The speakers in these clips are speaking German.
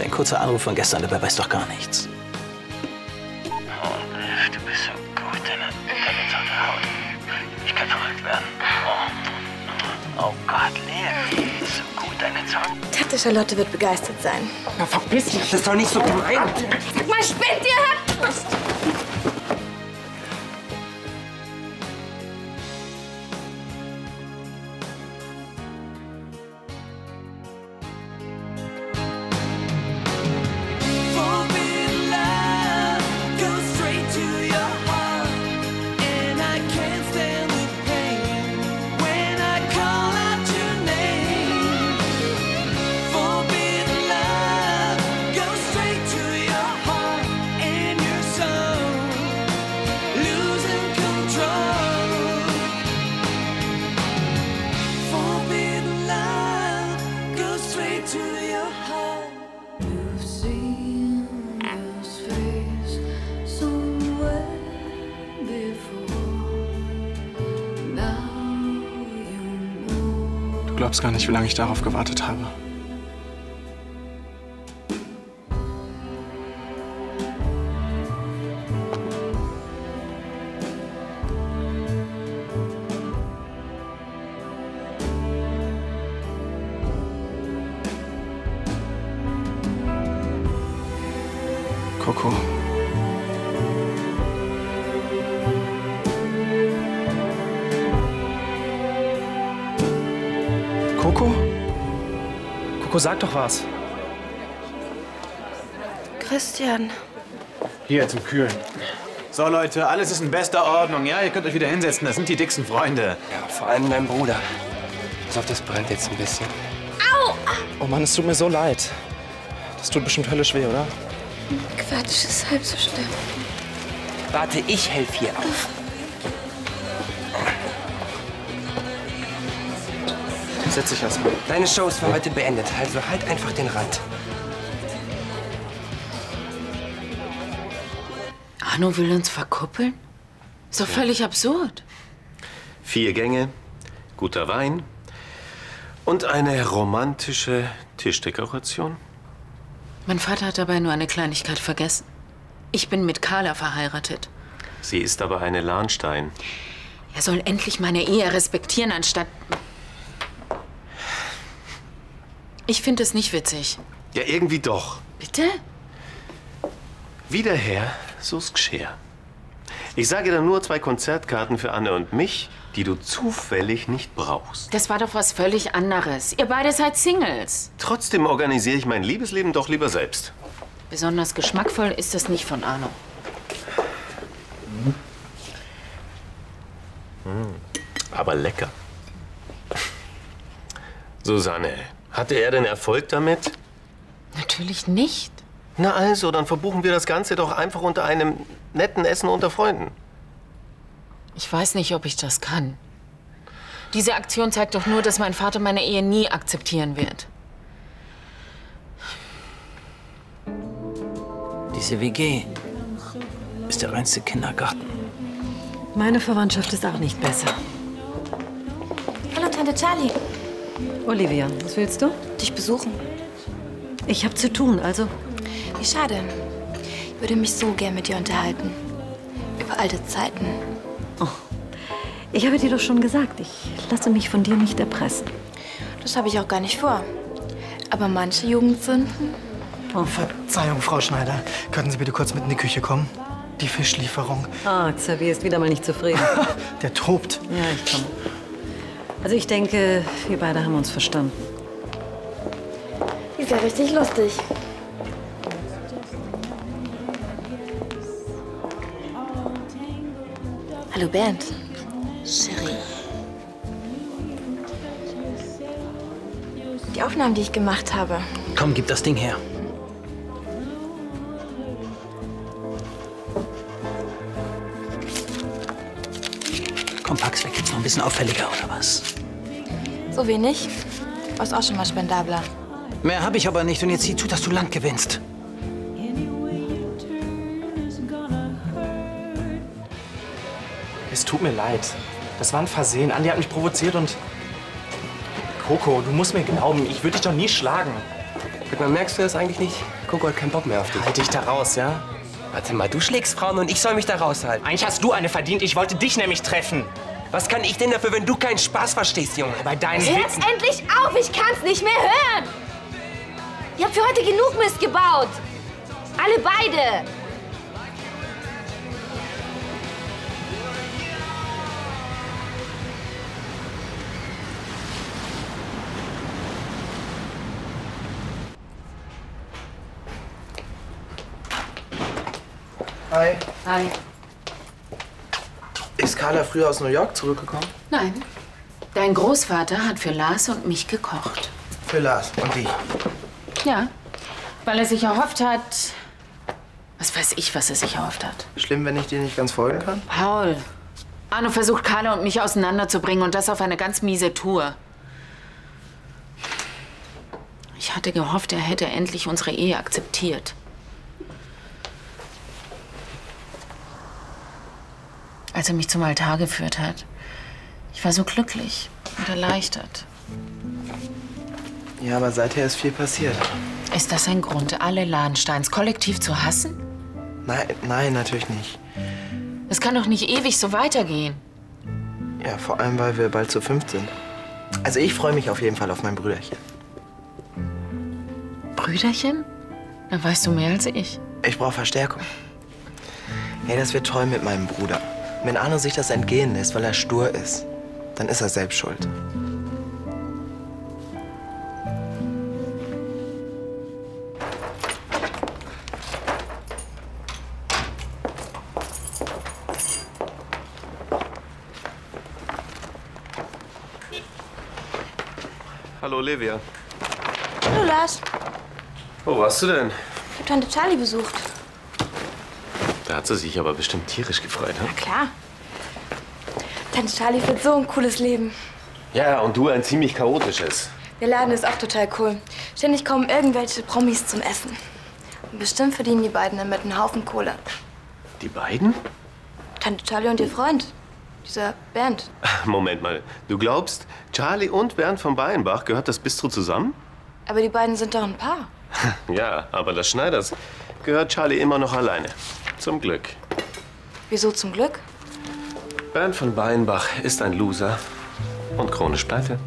Dein kurzer Anruf von gestern, dabei weiß doch gar nichts. Du bist so gut, deine, deine Haut. Ich kann verrückt werden. Oh, oh Gott, Lea, so gut, deine Zunge. Tante Charlotte wird begeistert sein. Na, verpiss dich, das ist doch nicht so gemein. Sag mal, spinnt ihr? Glaubst gar nicht, wie lange ich darauf gewartet habe. Coco. Coco, sag doch was. Christian. Hier zum Kühlen. So, Leute, alles ist in bester Ordnung, ja? Ihr könnt euch wieder hinsetzen. Das sind die dicksten Freunde. Ja, vor allem dein Bruder. Pass auf, das brennt jetzt ein bisschen. Oh Mann, es tut mir so leid. Das tut bestimmt höllisch weh, oder? Quatsch, ist halb so schlimm. Warte, ich helfe hier auf. Setz dich erstmal. Deine Show ist für heute beendet, also halt einfach den Rand. Arno will uns verkuppeln? Ist doch völlig absurd. Vier Gänge, guter Wein und eine romantische Tischdekoration. Mein Vater hat dabei nur eine Kleinigkeit vergessen. Ich bin mit Carla verheiratet. Sie ist aber eine Lahnstein. Er soll endlich meine Ehe respektieren, anstatt. Ich finde es nicht witzig. Ja, irgendwie doch. Bitte? Wie der Herr, so's G'scher. Ich sage dir nur zwei Konzertkarten für Anne und mich, die du zufällig nicht brauchst. Das war doch was völlig anderes. Ihr beide seid Singles. Trotzdem organisiere ich mein Liebesleben doch lieber selbst. Besonders geschmackvoll ist das nicht von Arno. Aber lecker. Susanne, hatte er denn Erfolg damit? Natürlich nicht. Na also, dann verbuchen wir das Ganze doch einfach unter einem netten Essen unter Freunden. Ich weiß nicht, ob ich das kann. Diese Aktion zeigt doch nur, dass mein Vater meine Ehe nie akzeptieren wird. Diese WG ist der reinste Kindergarten. Meine Verwandtschaft ist auch nicht besser. Hallo, Tante Charlie. Olivia, was willst du? Dich besuchen. Ich habe zu tun, also. Wie schade. Ich würde mich so gern mit dir unterhalten. Über alte Zeiten. Ich habe dir doch schon gesagt, ich lasse mich von dir nicht erpressen. Das habe ich auch gar nicht vor. Aber manche Jugendsünden. Verzeihung, Frau Schneider. Könnten Sie bitte kurz mit in die Küche kommen? Die Fischlieferung. Ah, Xavier ist wieder mal nicht zufrieden. Der tobt. ja, ich komme. Also ich denke, wir beide haben uns verstanden. Die ist ja richtig lustig. Hallo Bernd. Cherie. Die Aufnahmen, die ich gemacht habe. Komm, gib das Ding her. Komm, pack's weg. Jetzt noch ein bisschen auffälliger, oder was? So wenig? Warst auch schon mal spendabler. Mehr habe ich aber nicht. Und jetzt sieh zu, dass du Land gewinnst. Es tut mir leid. Das war ein Versehen. Andi hat mich provoziert und... Coco, du musst mir glauben, ich würde dich doch nie schlagen. Sag mal, merkst du das eigentlich nicht? Coco hat keinen Bock mehr auf dich. Halt dich da raus, ja? Warte mal, du schlägst Frauen und ich soll mich da raushalten. Eigentlich hast du eine verdient. Ich wollte dich nämlich treffen. Was kann ich denn dafür, wenn du keinen Spaß verstehst, Junge? Bei deinen Hört Witzen. endlich auf! Ich kann's nicht mehr hören! Ihr habt für heute genug Mist gebaut! Alle beide! Hi. Hi. Ist Carla früher aus New York zurückgekommen? Nein. Dein Großvater hat für Lars und mich gekocht. Für Lars und dich. Ja. Weil er sich erhofft hat. Was weiß ich, was er sich erhofft hat. Schlimm, wenn ich dir nicht ganz folgen kann? Paul. Arno versucht, Carla und mich auseinanderzubringen und das auf eine ganz miese Tour. Ich hatte gehofft, er hätte endlich unsere Ehe akzeptiert. Als er mich zum Altar geführt hat. Ich war so glücklich und erleichtert. Ja, aber seither ist viel passiert. Ist das ein Grund, alle Ladensteins kollektiv zu hassen? Nein, nein, natürlich nicht. Es kann doch nicht ewig so weitergehen. Ja, vor allem, weil wir bald zu fünft sind. Also ich freue mich auf jeden Fall auf mein Brüderchen. Brüderchen? Dann weißt du mehr als ich. Ich brauche Verstärkung. Hey, das wird toll mit meinem Bruder. Wenn Arno sich das entgehen lässt, weil er stur ist, dann ist er selbst schuld. Hallo, Olivia. Hallo Lars, Wo warst du denn? ich hab Tante Charlie besucht. Sie sich aber bestimmt tierisch gefreut, ne? Klar. Tante Charlie führt so ein cooles Leben. Ja, und du ein ziemlich chaotisches. Der Laden ist auch total cool. Ständig kommen irgendwelche Promis zum Essen. Und bestimmt verdienen die beiden damit einen Haufen Kohle. Die beiden? Tante Charlie und ihr Freund. Dieser Bernd. Moment mal. Du glaubst, Charlie und Bernd von Bayenbach gehört das Bistro zusammen? Aber die beiden sind doch ein Paar. Ja, aber das Schneiders gehört Charlie immer noch alleine. Zum Glück. Wieso zum Glück? Bernd von Bayenbach ist ein Loser und chronisch pleite.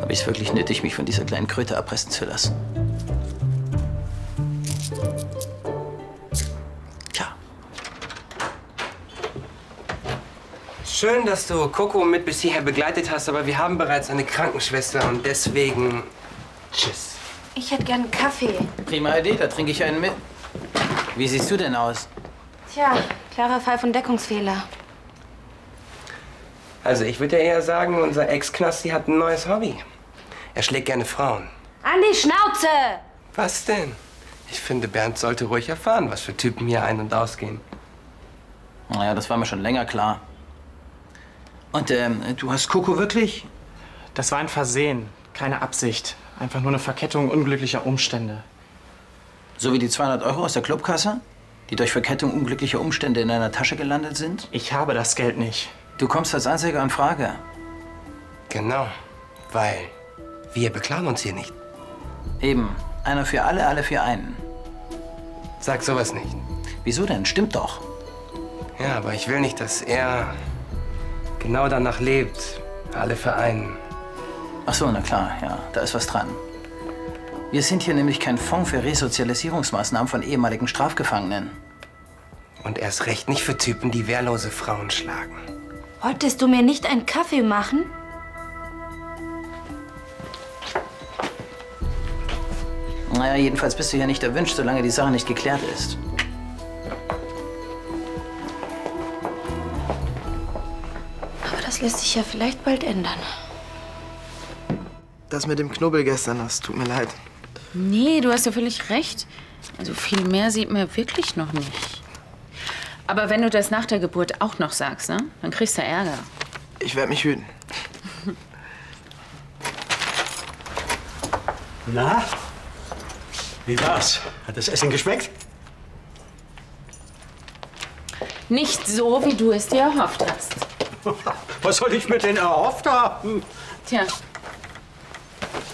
Habe ich es wirklich nötig, mich von dieser kleinen Kröte erpressen zu lassen? Schön, dass du Coco mit bis hierher begleitet hast, aber wir haben bereits eine Krankenschwester und deswegen. Tschüss. Ich hätte gern einen Kaffee. prima Idee, da trinke ich einen mit. Wie siehst du denn aus? Tja, klarer Fall von Deckungsfehler. Also, ich würde ja eher sagen, unser Ex-Knasti hat ein neues Hobby. Er schlägt gerne Frauen. An die Schnauze! Was denn? Ich finde, Bernd sollte ruhig erfahren, was für Typen hier ein- und ausgehen. Naja, das war mir schon länger klar. Und ähm, du hast Coco wirklich? Das war ein Versehen, keine Absicht. Einfach nur eine Verkettung unglücklicher Umstände. So wie die 200 Euro aus der Clubkasse, die durch Verkettung unglücklicher Umstände in deiner Tasche gelandet sind? Ich habe das Geld nicht. Du kommst als Einziger in Frage. Genau, weil wir beklagen uns hier nicht. Eben. Einer für alle, alle für einen. Sag sowas nicht. Wieso denn? Stimmt doch. Ja, aber ich will nicht, dass er genau danach lebt. Alle für einen. Ach so, na klar, ja, da ist was dran. Wir sind hier nämlich kein Fonds für Resozialisierungsmaßnahmen von ehemaligen Strafgefangenen. Und erst recht nicht für Typen, die wehrlose Frauen schlagen. Wolltest du mir nicht einen Kaffee machen? Naja, jedenfalls bist du hier nicht erwünscht, solange die Sache nicht geklärt ist. Lässt sich ja vielleicht bald ändern. Das mit dem Knubbel gestern, das tut mir leid. Nee, du hast ja völlig recht. Also viel mehr sieht man wirklich noch nicht. Aber wenn du das nach der Geburt auch noch sagst, ne? dann kriegst du Ärger. Ich werde mich hüten. Na? Wie war's? Hat das Essen geschmeckt? Nicht so, wie du es dir erhofft hast. Was soll ich mir denn erhofft haben? Tja,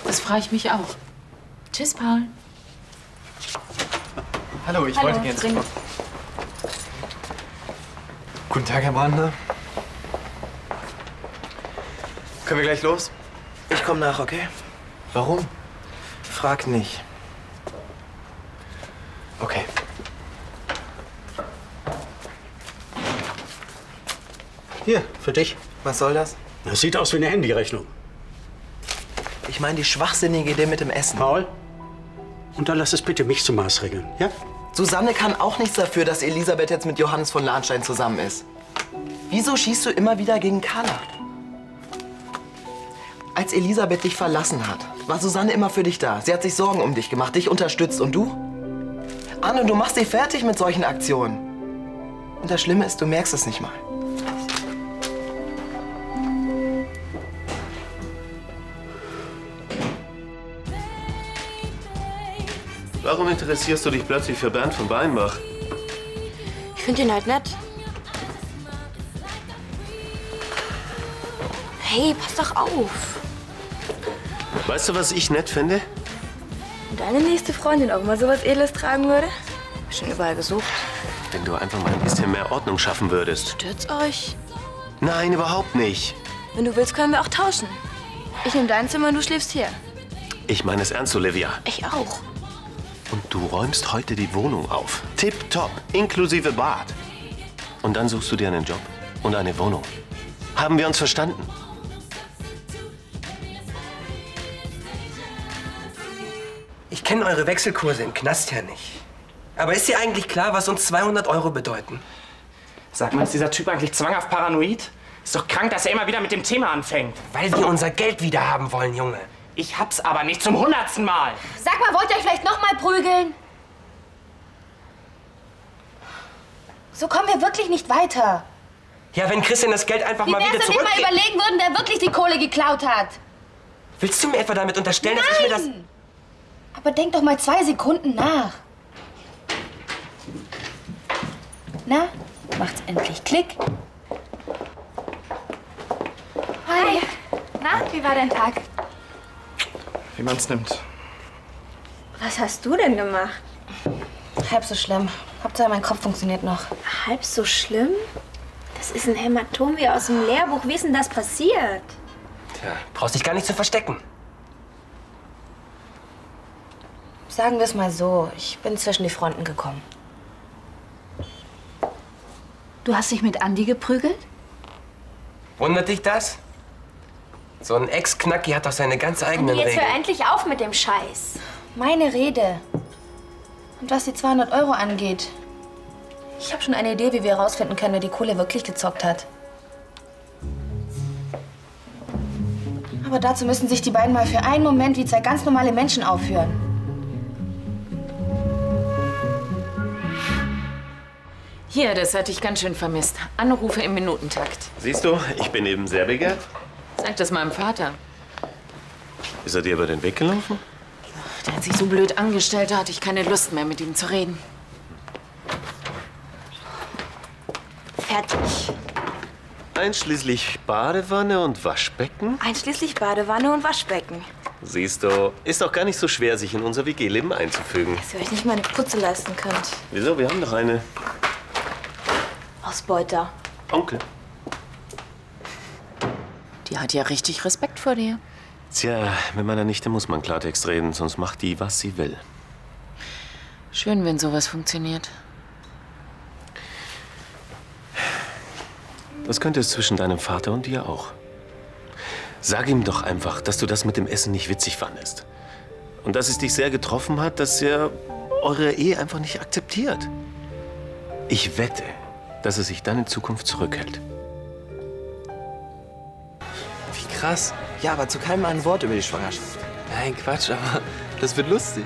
das frage ich mich auch. Tschüss, Paul. Hallo, ich Hallo, wollte gerne. dringend. Guten Tag, Herr Brandner. Können wir gleich los? Ich komme nach, okay? Warum? Frag nicht. Okay. Hier, für dich. Was soll das? Das sieht aus wie eine Handyrechnung. Ich meine die schwachsinnige Idee mit dem Essen. Paul, und dann lass es bitte mich zum Maß regeln, ja? Susanne kann auch nichts dafür, dass Elisabeth jetzt mit Johannes von Lahnstein zusammen ist. Wieso schießt du immer wieder gegen Carla? Als Elisabeth dich verlassen hat, war Susanne immer für dich da. Sie hat sich Sorgen um dich gemacht, dich unterstützt. Und du? Anne, du machst sie fertig mit solchen Aktionen. Und das Schlimme ist, du merkst es nicht mal. Warum interessierst du dich plötzlich für Bernd von Weinbach? Ich finde ihn halt nett. Hey, pass doch auf. Weißt du, was ich nett finde? Wenn deine nächste Freundin auch mal sowas Edles tragen würde? Hab schon überall gesucht. Wenn du einfach mal ein bisschen mehr Ordnung schaffen würdest. Stürz euch. Nein, überhaupt nicht. Wenn du willst, können wir auch tauschen. Ich nehme dein Zimmer und du schläfst hier. Ich meine es ernst, Olivia. Ich auch. Und du räumst heute die Wohnung auf. Tipptopp, inklusive Bad. Und dann suchst du dir einen Job und eine Wohnung. Haben wir uns verstanden? Ich kenne eure Wechselkurse im Knast ja nicht. Aber ist dir eigentlich klar, was uns 200 Euro bedeuten? Sag mal, ist dieser Typ eigentlich zwanghaft paranoid? Ist doch krank, dass er immer wieder mit dem Thema anfängt. Weil wir unser Geld wieder haben wollen, Junge. Ich hab's aber nicht zum hundertsten Mal. Sag mal, wollt ihr euch vielleicht noch mal prügeln? So kommen wir wirklich nicht weiter. Ja, wenn Christian das Geld einfach Wie mal wär's, wieder wenn wir mal überlegen würden, wer wirklich die Kohle geklaut hat? Willst du mir etwa damit unterstellen, dass ich mir das... Nein! Aber denk doch mal zwei Sekunden nach. Na, macht's endlich Klick. Hi. Na, wie war dein Tag? Wie man's nimmt. Was hast du denn gemacht? Halb so schlimm. Hauptsache mein Kopf funktioniert noch. Halb so schlimm? Das ist ein Hämatom wie aus dem Lehrbuch. Wie ist denn das passiert? Tja, brauchst dich gar nicht zu verstecken. Sagen wir es mal so, ich bin zwischen die Fronten gekommen. Du hast dich mit Andi geprügelt? Wundert dich das? So ein Ex-Knacki hat doch seine ganz eigenen jetzt Regeln. hör endlich auf mit dem Scheiß. Meine Rede. Und was die 200 Euro angeht, ich habe schon eine Idee, wie wir herausfinden können, wer die Kohle wirklich gezockt hat. Aber dazu müssen sich die beiden mal für einen Moment wie zwei ganz normale Menschen aufhören. Hier, das hatte ich ganz schön vermisst. Anrufe im Minutentakt. Siehst du, ich bin eben sehr begehrt. Sag das meinem Vater. Ist er dir über den Weg gelaufen? Der hat sich so blöd angestellt, da hatte ich keine Lust mehr, mit ihm zu reden. Fertig. Einschließlich Badewanne und Waschbecken? Einschließlich Badewanne und Waschbecken. Siehst du, ist doch gar nicht so schwer, sich in unser WG-Leben einzufügen. Dass ihr euch nicht mal eine Putze leisten könnt. Wieso? Wir haben doch eine. Ausbeuter. Onkel. Die hat ja richtig Respekt vor dir. Tja, mit meiner Nichte muss man Klartext reden, sonst macht die, was sie will. Schön, wenn sowas funktioniert. Das könnte es zwischen deinem Vater und dir auch. Sag ihm doch einfach, dass du das mit dem Essen nicht witzig fandest. Und dass es dich sehr getroffen hat, dass er eure Ehe einfach nicht akzeptiert. Ich wette, dass er sich dann in Zukunft zurückhält. Wie krass. Ja, aber zu keinem ein Wort über die Schwangerschaft. Nein, Quatsch, aber das wird lustig.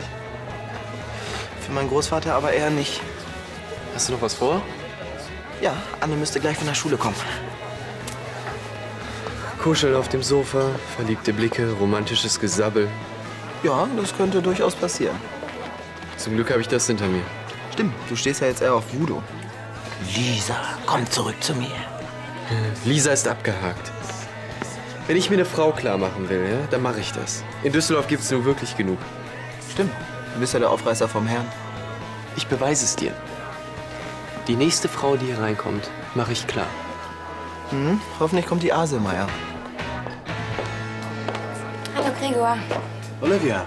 Für meinen Großvater aber eher nicht. Hast du noch was vor? Ja, Anne müsste gleich von der Schule kommen. Kuscheln auf dem Sofa, verliebte Blicke, romantisches Gesabbel. Ja, das könnte durchaus passieren. Zum Glück habe ich das hinter mir. Stimmt, du stehst ja jetzt eher auf Voodoo. Lisa, komm zurück zu mir. Lisa ist abgehakt. Wenn ich mir eine Frau klar machen will, ja, dann mache ich das. In Düsseldorf gibt es nur wirklich genug. Stimmt. Du bist ja der Aufreißer vom Herrn. Ich beweise es dir. Die nächste Frau, die hier reinkommt, mache ich klar. Hm, hoffentlich kommt die Aselmeier. Hallo Gregor. Olivia.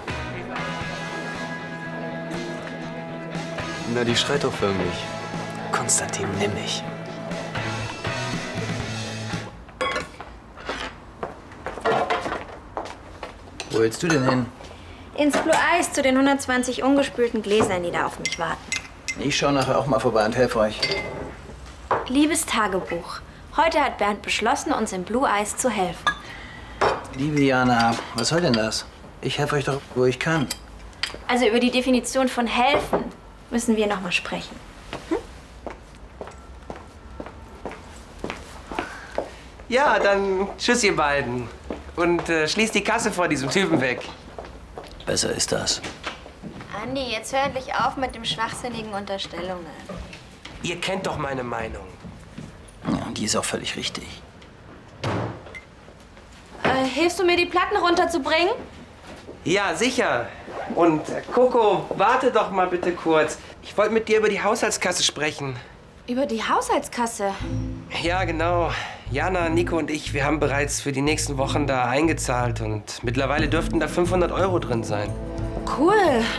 Na, die schreit doch förmlich. Konstantin, nimm mich. Wo willst du denn hin? Ins Blue Eyes zu den 120 ungespülten Gläsern, die da auf mich warten. Ich schaue nachher auch mal vorbei und helfe euch. Liebes Tagebuch. Heute hat Bernd beschlossen, uns im Blue Eyes zu helfen. Liebe Jana, was soll denn das? Ich helfe euch doch, wo ich kann. Also über die Definition von helfen müssen wir noch mal sprechen. Ja, dann tschüss, ihr beiden. Und äh, schließt die Kasse vor diesem Typen weg. Besser ist das. Andi, jetzt hör endlich auf mit dem schwachsinnigen Unterstellungen. Ihr kennt doch meine Meinung. Ja, die ist auch völlig richtig. Äh, hilfst du mir, die Platten runterzubringen? Ja, sicher. Und äh, Coco, warte doch mal bitte kurz. Ich wollte mit dir über die Haushaltskasse sprechen. Über die Haushaltskasse. Ja, genau. Jana, Nico und ich, wir haben bereits für die nächsten Wochen da eingezahlt und mittlerweile dürften da 500 Euro drin sein. Cool,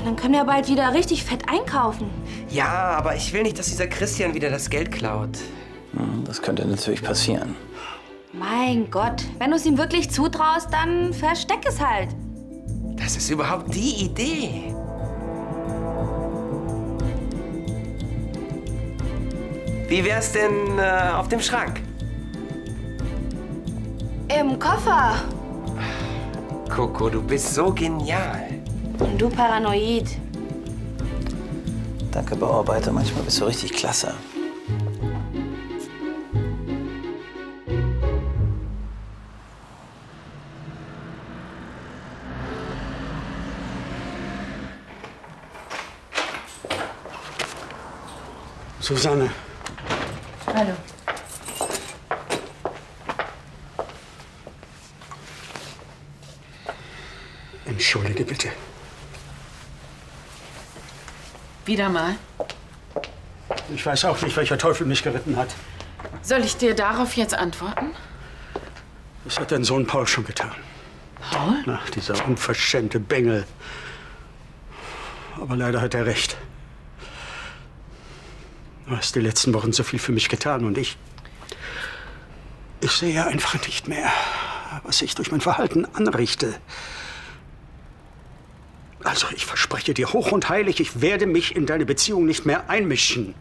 dann können wir bald wieder richtig fett einkaufen. Ja, aber ich will nicht, dass dieser Christian wieder das Geld klaut. Das könnte natürlich passieren. Mein Gott, wenn du es ihm wirklich zutraust, dann versteck es halt. Das ist überhaupt die Idee. Wie wär's denn äh, auf dem Schrank? Im Koffer. Coco, du bist so genial. Und du paranoid. Danke, Bauarbeiter. Manchmal bist du richtig klasse. Susanne, Hallo. Entschuldige bitte. Wieder mal. Ich weiß auch nicht, welcher Teufel mich geritten hat. Soll ich dir darauf jetzt antworten? Das hat dein Sohn Paul schon getan. Paul? Ach, dieser unverschämte Bengel. Aber leider hat er recht. Du hast die letzten Wochen so viel für mich getan und ich. Ich sehe einfach nicht mehr, was ich durch mein Verhalten anrichte. Also, ich verspreche dir hoch und heilig, ich werde mich in deine Beziehung nicht mehr einmischen.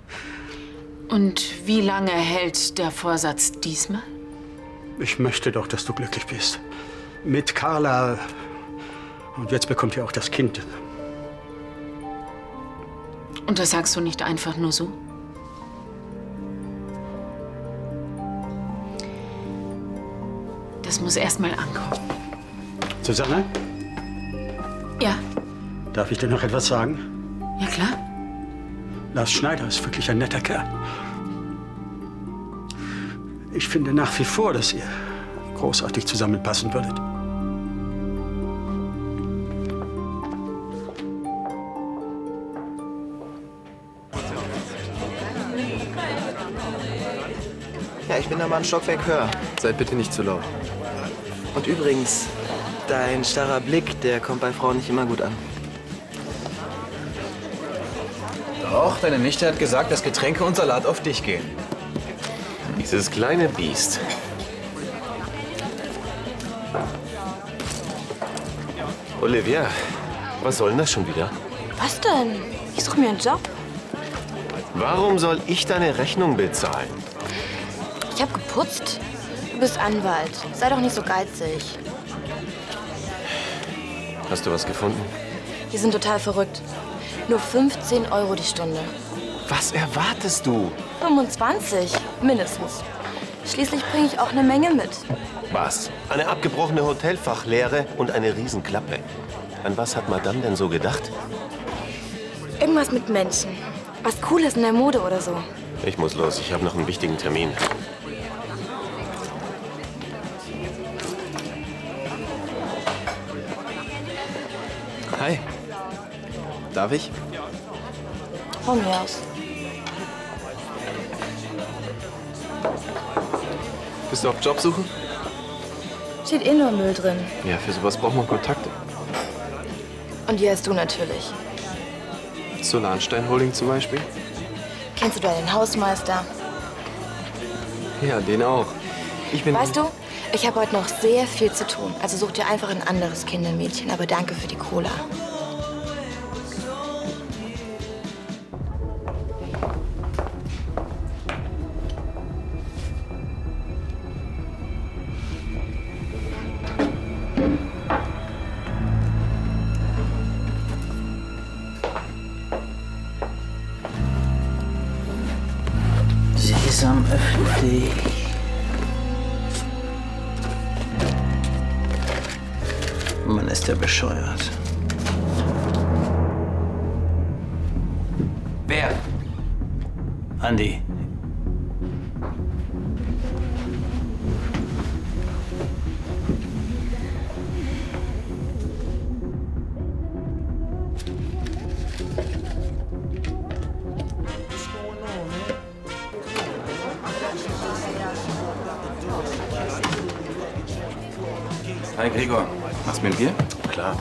Und wie lange hält der Vorsatz diesmal? Ich möchte doch, dass du glücklich bist. Mit Carla. Und jetzt bekommt ihr auch das Kind. Und das sagst du nicht einfach nur so? Das muss erst mal ankommen. Susanne, Ja, darf ich dir noch etwas sagen? ja klar. Lars Schneider ist wirklich ein netter Kerl. Ich finde nach wie vor, dass ihr großartig zusammenpassen würdet. Ja, ich bin da mal ein Stockwerk höher. Seid bitte nicht zu laut. Und übrigens, dein starrer Blick, der kommt bei Frauen nicht immer gut an. Doch, deine Nichte hat gesagt, dass Getränke und Salat auf dich gehen. Dieses kleine Biest. Olivia, was soll denn das schon wieder? Was denn? Ich suche mir einen Job. Warum soll ich deine Rechnung bezahlen? Ich habe geputzt. Du bist Anwalt. Sei doch nicht so geizig. Hast du was gefunden? Die sind total verrückt. Nur 15 Euro die Stunde. Was erwartest du? 25, mindestens. Schließlich bringe ich auch eine Menge mit. Was? Eine abgebrochene Hotelfachlehre und eine Riesenklappe. An was hat Madame denn so gedacht? Irgendwas mit Menschen. Was Cooles in der Mode oder so. Ich muss los, ich habe noch einen wichtigen Termin. Darf ich? Von mir aus. Bist du auf Jobsuche? Steht eh nur Müll drin. Ja, für sowas braucht man Kontakte. Und die hast du natürlich. Zur Lahnstein Holding zum Beispiel? Kennst du da den Hausmeister? Ja, den auch. Ich bin. Weißt du, ich habe heute noch sehr viel zu tun. Also such dir einfach ein anderes Kindermädchen. Aber danke für die Cola. Bescheuert. Wer? Andi. Hi Gregor, machst du mir ein Bier? Klar.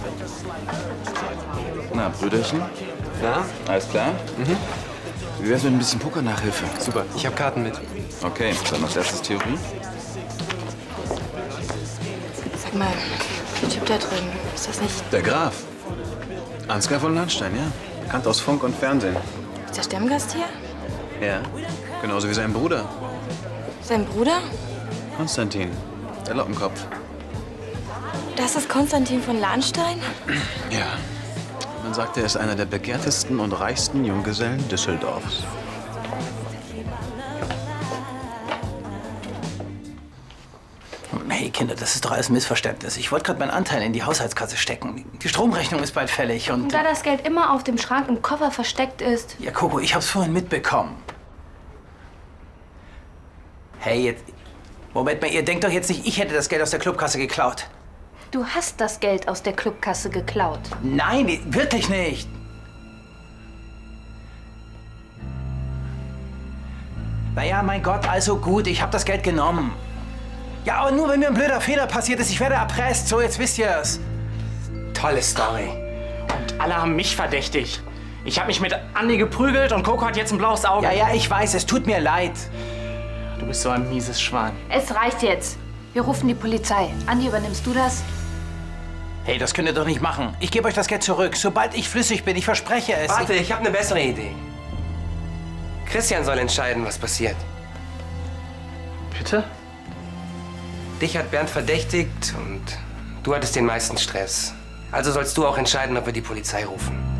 Na, Brüderchen? Na? Alles klar? Mhm. Wie wär's mit ein bisschen Poker-Nachhilfe? Super, ich habe Karten mit. Okay, dann als erstes Theorie. Sag mal, der Typ da drin, ist das nicht... Der Graf. Ansgar von Landstein, ja. Bekannt aus Funk und Fernsehen. Ist der Stammgast hier? Ja. Genauso wie sein Bruder. Sein Bruder? Konstantin. Der Lockenkopf. Das ist Konstantin von Lahnstein? Ja. Man sagt, er ist einer der begehrtesten und reichsten Junggesellen Düsseldorfs. Hey Kinder, das ist doch alles Missverständnis. Ich wollte gerade meinen Anteil in die Haushaltskasse stecken. Die Stromrechnung ist bald fällig und... Und da das Geld immer auf dem Schrank im Koffer versteckt ist. Ja, Coco, ich hab's vorhin mitbekommen. Hey, jetzt... Moment mal, ihr denkt doch jetzt nicht, ich hätte das Geld aus der Clubkasse geklaut. Du hast das Geld aus der Clubkasse geklaut. Nein, wirklich nicht. Naja, mein Gott, also gut, ich habe das Geld genommen. Ja, aber nur wenn mir ein blöder Fehler passiert ist, ich werde erpresst. So, jetzt wisst ihr es. Tolle Story. Und alle haben mich verdächtigt. Ich habe mich mit Andi geprügelt und Coco hat jetzt ein blaues Auge. Ja, ja, ich weiß, es tut mir leid. Du bist so ein mieses Schwein. Es reicht jetzt. Wir rufen die Polizei. Andi, übernimmst du das? Hey, das könnt ihr doch nicht machen. Ich gebe euch das Geld zurück, sobald ich flüssig bin. Ich verspreche es. Warte, ich habe eine bessere Idee. Christian soll entscheiden, was passiert. Bitte? Dich hat Bernd verdächtigt und du hattest den meisten Stress. Also sollst du auch entscheiden, ob wir die Polizei rufen.